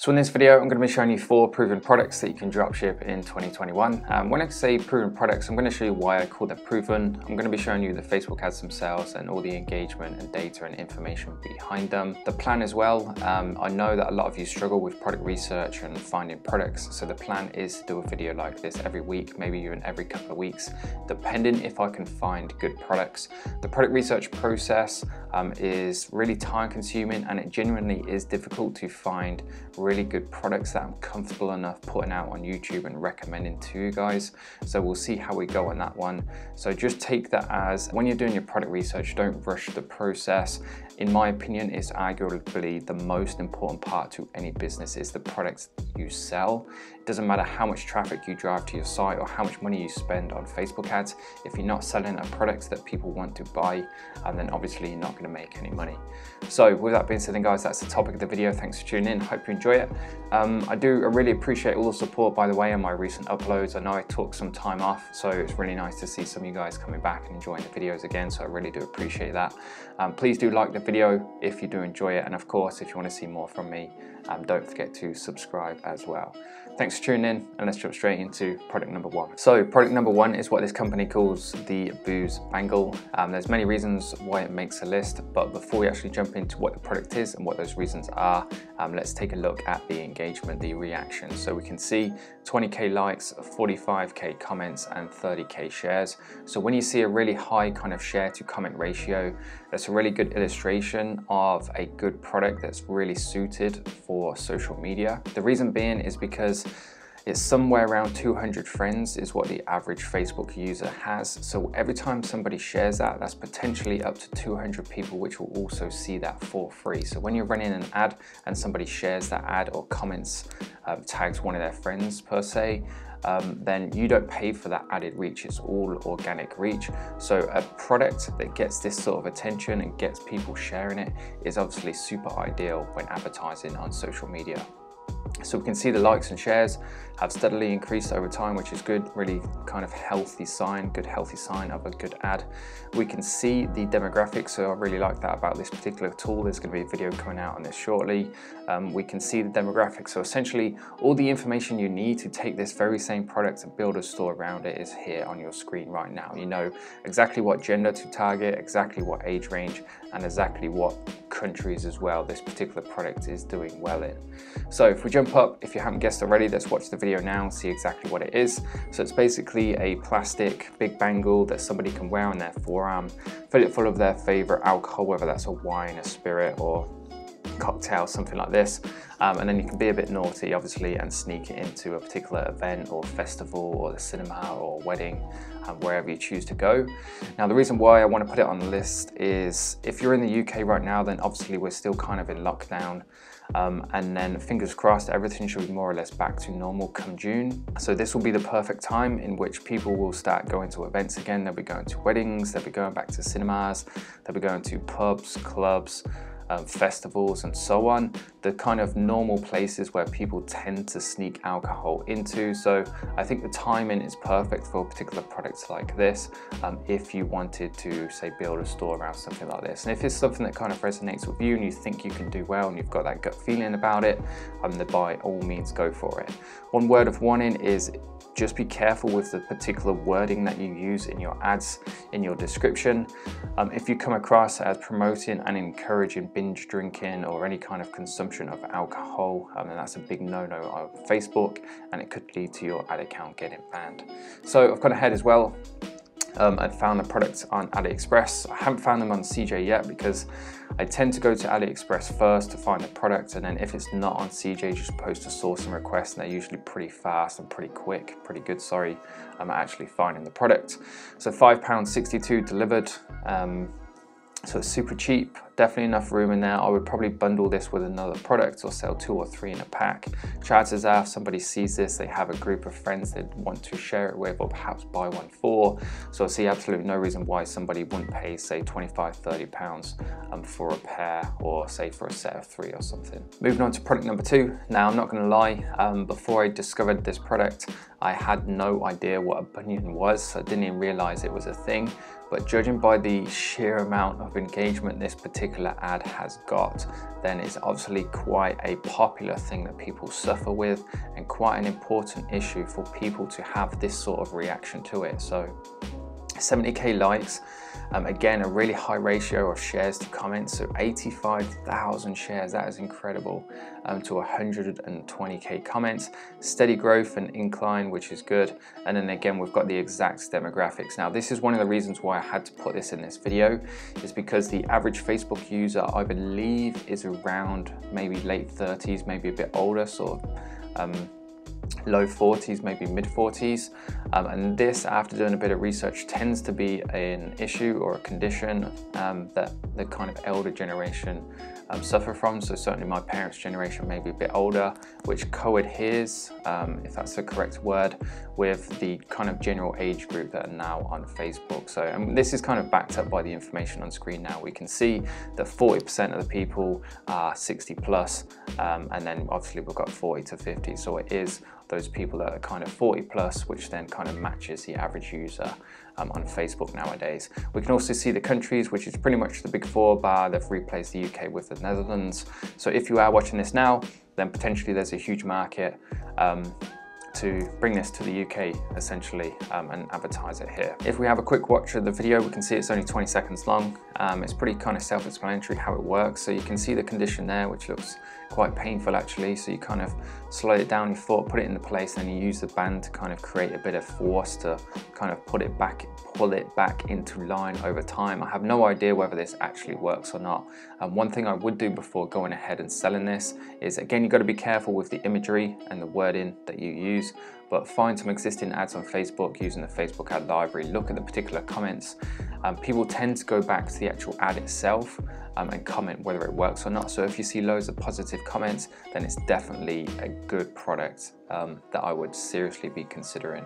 So in this video, I'm going to be showing you four proven products that you can dropship in 2021. Um, when I say proven products, I'm going to show you why I call them proven. I'm going to be showing you the Facebook ads themselves and all the engagement and data and information behind them. The plan as well, um, I know that a lot of you struggle with product research and finding products. So the plan is to do a video like this every week, maybe even every couple of weeks, depending if I can find good products. The product research process um, is really time consuming and it genuinely is difficult to find really good products that I'm comfortable enough putting out on YouTube and recommending to you guys. So we'll see how we go on that one. So just take that as when you're doing your product research, don't rush the process. In my opinion, it's arguably the most important part to any business is the products you sell. Doesn't matter how much traffic you drive to your site or how much money you spend on Facebook ads. If you're not selling a product that people want to buy, and then obviously you're not going to make any money. So with that being said, then guys, that's the topic of the video. Thanks for tuning in. Hope you enjoy it. Um, I do I really appreciate all the support, by the way, on my recent uploads. I know I took some time off, so it's really nice to see some of you guys coming back and enjoying the videos again. So I really do appreciate that. Um, please do like the video if you do enjoy it. And of course, if you want to see more from me, um, don't forget to subscribe as well. Thanks for tuning in and let's jump straight into product number one. So product number one is what this company calls the Booze Bangle. Um, there's many reasons why it makes a list, but before we actually jump into what the product is and what those reasons are, um, let's take a look at the engagement, the reaction. So we can see 20K likes, 45K comments and 30K shares. So when you see a really high kind of share to comment ratio, that's a really good illustration of a good product that's really suited for social media. The reason being is because it's somewhere around 200 friends is what the average Facebook user has. So every time somebody shares that, that's potentially up to 200 people which will also see that for free. So when you're running an ad and somebody shares that ad or comments, um, tags one of their friends per se, um, then you don't pay for that added reach. It's all organic reach. So a product that gets this sort of attention and gets people sharing it is obviously super ideal when advertising on social media. So we can see the likes and shares have steadily increased over time, which is good, really kind of healthy sign, good healthy sign of a good ad. We can see the demographics, so I really like that about this particular tool. There's gonna be a video coming out on this shortly. Um, we can see the demographics, so essentially all the information you need to take this very same product and build a store around it is here on your screen right now. You know exactly what gender to target, exactly what age range, and exactly what countries as well this particular product is doing well in. So if we jump up, if you haven't guessed already, let's watch the video now and see exactly what it is. So it's basically a plastic big bangle that somebody can wear on their forearm, fill it full of their favorite alcohol, whether that's a wine, a spirit, or cocktail, something like this. Um, and then you can be a bit naughty, obviously, and sneak it into a particular event or festival or the cinema or wedding, wherever you choose to go. Now, the reason why I want to put it on the list is if you're in the UK right now, then obviously we're still kind of in lockdown. Um, and then fingers crossed, everything should be more or less back to normal come June. So this will be the perfect time in which people will start going to events again. They'll be going to weddings, they'll be going back to cinemas, they'll be going to pubs, clubs, um, festivals and so on, the kind of normal places where people tend to sneak alcohol into. So I think the timing is perfect for particular products like this um, if you wanted to say build a store around something like this. And if it's something that kind of resonates with you and you think you can do well and you've got that gut feeling about it, um, then by all means go for it. One word of warning is just be careful with the particular wording that you use in your ads, in your description. Um, if you come across as promoting and encouraging binge drinking or any kind of consumption of alcohol, um, then that's a big no-no on Facebook and it could lead to your ad account getting banned. So I've gone ahead as well um, and found the products on AliExpress. I haven't found them on CJ yet because I tend to go to AliExpress first to find the product and then if it's not on CJ just post a sourcing request and they're usually pretty fast and pretty quick, pretty good sorry, I'm actually finding the product. So £5.62 delivered, um, so it's super cheap, definitely enough room in there. I would probably bundle this with another product or sell two or three in a pack. Chances are if somebody sees this, they have a group of friends they'd want to share it with or perhaps buy one for. So I see absolutely no reason why somebody wouldn't pay say 25, 30 pounds um, for a pair or say for a set of three or something. Moving on to product number two. Now I'm not gonna lie, um, before I discovered this product, I had no idea what a bunion was. I didn't even realize it was a thing. but judging by the sheer amount of engagement this particular ad has got, then it's obviously quite a popular thing that people suffer with and quite an important issue for people to have this sort of reaction to it. So 70k likes um, again, a really high ratio of shares to comments, so 85,000 shares, that is incredible, um, to 120k comments. Steady growth and incline, which is good. And then again, we've got the exact demographics. Now, this is one of the reasons why I had to put this in this video, is because the average Facebook user, I believe, is around maybe late 30s, maybe a bit older, of um, low 40s, maybe mid 40s. Um, and this, after doing a bit of research, tends to be an issue or a condition um, that the kind of elder generation um, suffer from. So certainly my parents' generation may be a bit older, which co-adheres, um, if that's the correct word, with the kind of general age group that are now on Facebook. So and this is kind of backed up by the information on screen now. We can see that 40% of the people are 60 plus, um, and then obviously we've got 40 to 50. So it is those people that are kind of 40 plus, which then kind of matches the average user um, on Facebook nowadays. We can also see the countries, which is pretty much the big four bar. They've replaced the UK with the Netherlands. So if you are watching this now, then potentially there's a huge market um, to bring this to the UK essentially um, and advertise it here. If we have a quick watch of the video, we can see it's only 20 seconds long. Um, it's pretty kind of self-explanatory how it works. So you can see the condition there, which looks quite painful actually. So you kind of slow it down your foot, put it into place, and you use the band to kind of create a bit of force to kind of put it back, pull it back into line over time. I have no idea whether this actually works or not. Um, one thing I would do before going ahead and selling this is again, you've got to be careful with the imagery and the wording that you use but find some existing ads on Facebook using the Facebook ad library, look at the particular comments. Um, people tend to go back to the actual ad itself um, and comment whether it works or not. So if you see loads of positive comments, then it's definitely a good product um, that I would seriously be considering.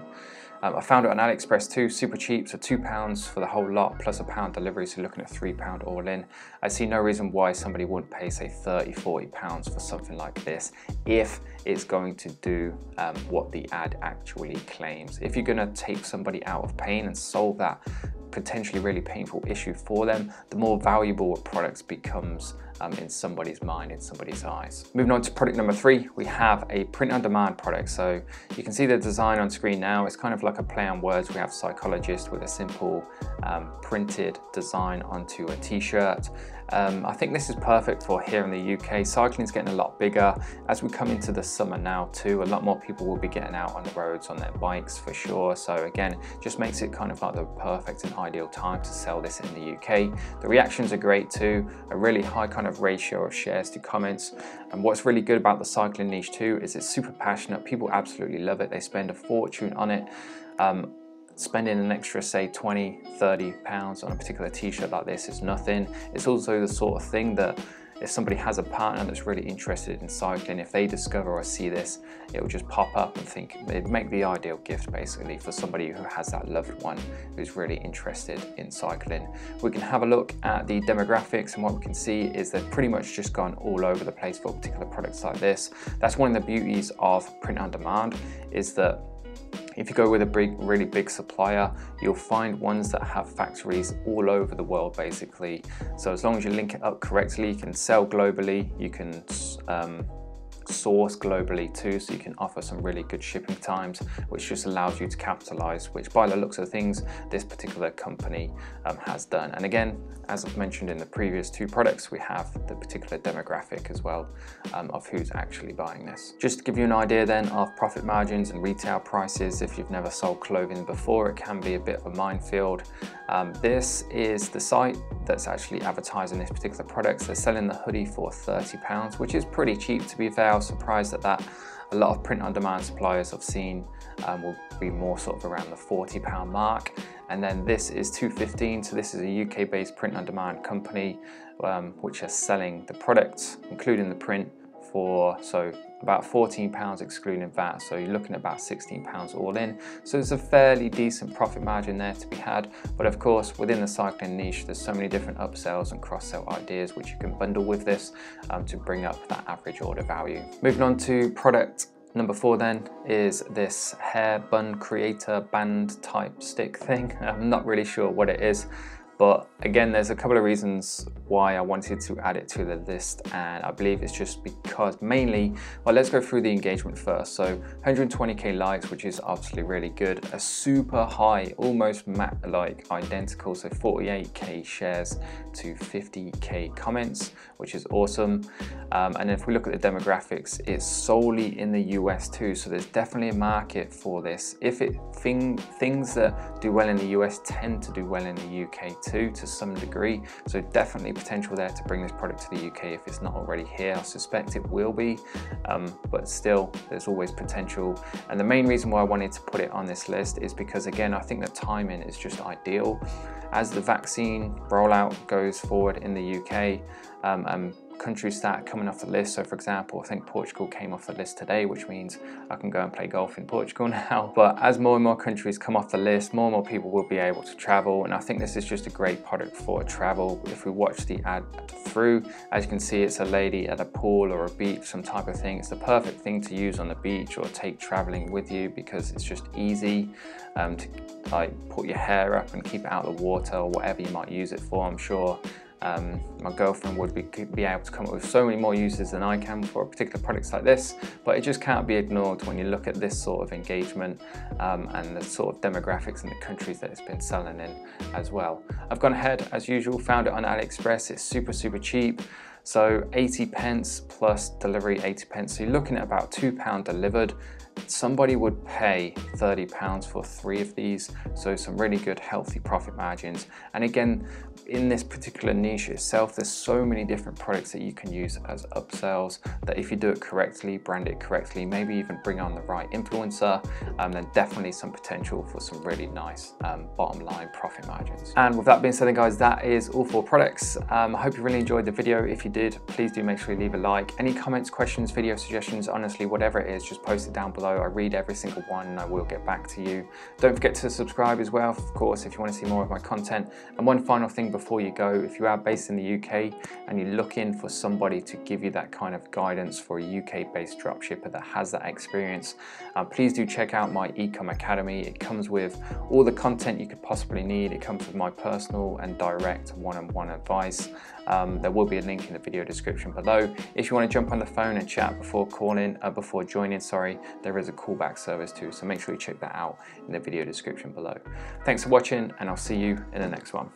Um, I found it on AliExpress too, super cheap, so two pounds for the whole lot plus a pound delivery, so looking at three pound all in. I see no reason why somebody wouldn't pay say 30, 40 pounds for something like this if it's going to do um, what the ad actually claims. If you're gonna take somebody out of pain and solve that potentially really painful issue for them, the more valuable a product becomes um, in somebody's mind, in somebody's eyes. Moving on to product number three, we have a print on demand product. So you can see the design on screen now. It's kind of like a play on words. We have Cyclologist with a simple um, printed design onto a t-shirt. Um, I think this is perfect for here in the UK. Cycling is getting a lot bigger. As we come into the summer now too, a lot more people will be getting out on the roads on their bikes for sure. So again, just makes it kind of like the perfect and ideal time to sell this in the UK. The reactions are great too, a really high kind of ratio of shares to comments. And what's really good about the cycling niche too is it's super passionate. People absolutely love it. They spend a fortune on it. Um, spending an extra say 20 30 pounds on a particular t-shirt like this is nothing it's also the sort of thing that if somebody has a partner that's really interested in cycling, if they discover or see this, it will just pop up and think, it'd make the ideal gift basically for somebody who has that loved one who's really interested in cycling. We can have a look at the demographics and what we can see is they've pretty much just gone all over the place for particular products like this. That's one of the beauties of print on demand is that if you go with a big, really big supplier, you'll find ones that have factories all over the world basically. So as long as you link it up correctly, you can sell globally, you can um, source globally too, so you can offer some really good shipping times, which just allows you to capitalize, which by the looks of things, this particular company um, has done. And again, as I've mentioned in the previous two products, we have the particular demographic as well um, of who's actually buying this. Just to give you an idea then of profit margins and retail prices, if you've never sold clothing before, it can be a bit of a minefield. Um, this is the site that's actually advertising this particular product. They're selling the hoodie for £30, which is pretty cheap to be fair. I was surprised at that. A lot of print on demand suppliers I've seen um, will be more sort of around the £40 mark. And then this is 215 so this is a UK based print on demand company um, which are selling the products, including the print for, so about 14 pounds excluding VAT so you're looking at about 16 pounds all in so there's a fairly decent profit margin there to be had but of course within the cycling niche there's so many different upsells and cross-sell ideas which you can bundle with this um, to bring up that average order value moving on to product Number four then is this hair bun creator band type stick thing. I'm not really sure what it is. But again, there's a couple of reasons why I wanted to add it to the list. And I believe it's just because mainly, well, let's go through the engagement first. So 120K likes, which is obviously really good. A super high, almost map like identical. So 48K shares to 50K comments, which is awesome. Um, and if we look at the demographics, it's solely in the US too. So there's definitely a market for this. If it thing, things that do well in the US tend to do well in the UK too to some degree. So definitely potential there to bring this product to the UK if it's not already here. I suspect it will be, um, but still there's always potential. And the main reason why I wanted to put it on this list is because again, I think the timing is just ideal. As the vaccine rollout goes forward in the UK, um, and countries start coming off the list. So for example, I think Portugal came off the list today, which means I can go and play golf in Portugal now. But as more and more countries come off the list, more and more people will be able to travel. And I think this is just a great product for travel. If we watch the ad through, as you can see, it's a lady at a pool or a beach, some type of thing. It's the perfect thing to use on the beach or take traveling with you because it's just easy um, to like put your hair up and keep it out of the water or whatever you might use it for. I'm sure um, my girlfriend would be, be able to come up with so many more uses than I can for particular products like this, but it just can't be ignored when you look at this sort of engagement um, and the sort of demographics and the countries that it's been selling in as well. I've gone ahead, as usual, found it on AliExpress. It's super, super cheap. So 80 pence plus delivery 80 pence. So you're looking at about two pound delivered somebody would pay 30 pounds for three of these so some really good healthy profit margins. And again in this particular niche itself there's so many different products that you can use as upsells that if you do it correctly brand it correctly maybe even bring on the right influencer um, then definitely some potential for some really nice um, bottom line profit margins. And with that being said guys that is all four products. Um, I hope you really enjoyed the video. If you did please do make sure you leave a like. Any comments questions video suggestions honestly whatever it is just post it down below below. I read every single one and I will get back to you. Don't forget to subscribe as well, of course, if you want to see more of my content. And one final thing before you go, if you are based in the UK and you're looking for somebody to give you that kind of guidance for a UK-based dropshipper that has that experience, uh, please do check out my Ecom Academy. It comes with all the content you could possibly need. It comes with my personal and direct one-on-one -on -one advice. Um, there will be a link in the video description below. If you want to jump on the phone and chat before calling, uh, before joining, sorry, there is a callback service too, so make sure you check that out in the video description below. Thanks for watching, and I'll see you in the next one.